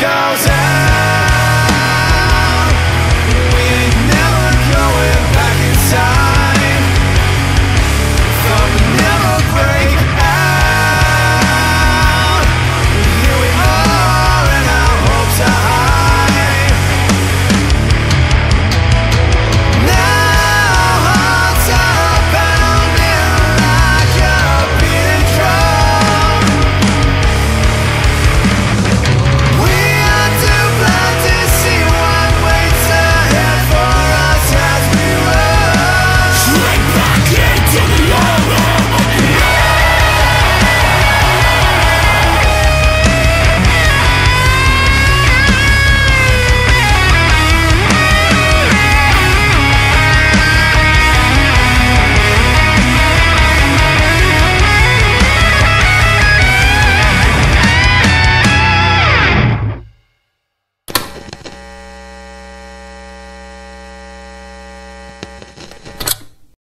Cause.